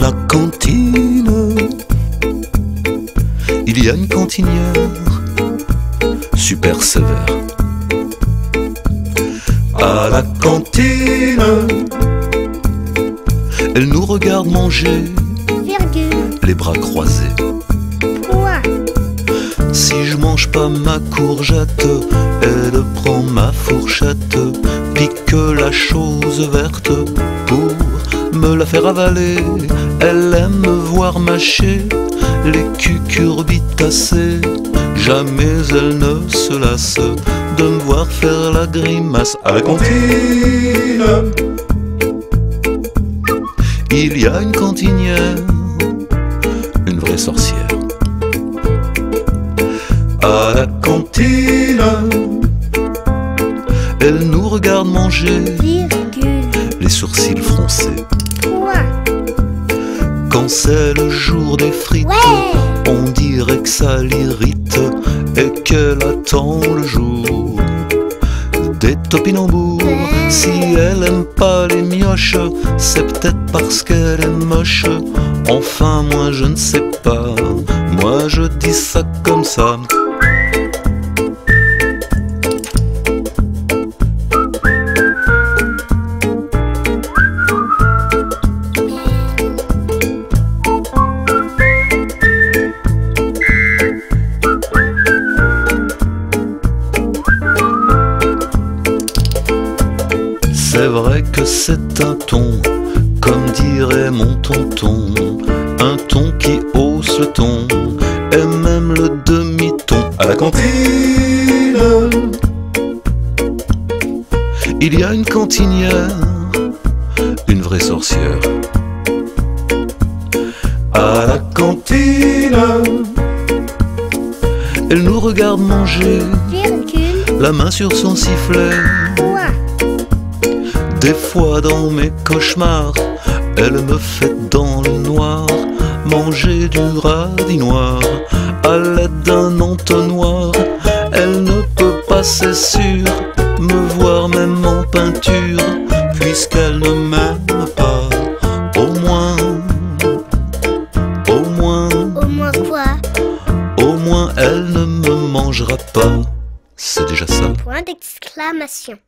la cantine, il y a une cantinière super sévère. À la cantine, elle nous regarde manger, virgule, les bras croisés. point, Si je mange pas ma courgette, elle prend ma fourchette, pique la chose verte pour me la faire avaler. Elle aime me voir mâcher les cucurbitacées. Jamais elle ne se lasse de me voir faire la grimace à la cantine. Il y a une cantinière, une vraie sorcière à la cantine. Elle nous regarde manger, les sourcils froncés. Quand c'est le jour des frites, ouais, on dirait que ça l'irrite et qu'elle attend le jour des topinambours. Si elle aime pas les mioches, c'est peut-être parce qu'elle est moche. Enfin, moi je ne sais pas, moi je dis ça comme ça. C'est vrai que c'est un ton, comme dirait mon tonton, un ton qui hausse le ton, et même le demi-ton à la cantine. Il y a une cantinière, une vraie sorcière. À la cantine, elle nous regarde manger, la main sur son sifflet. Des fois dans mes cauchemars, elle me fait dans le noir manger du radis noir à l'aide d'un entonnoir. Elle ne peut pas, c'est sûr, me voir même en peinture, puisqu'elle ne m'aime pas. Au moins, au moins, au moins quoi, au moins, elle ne me mangera pas. C'est déjà ça. point d'exclamation.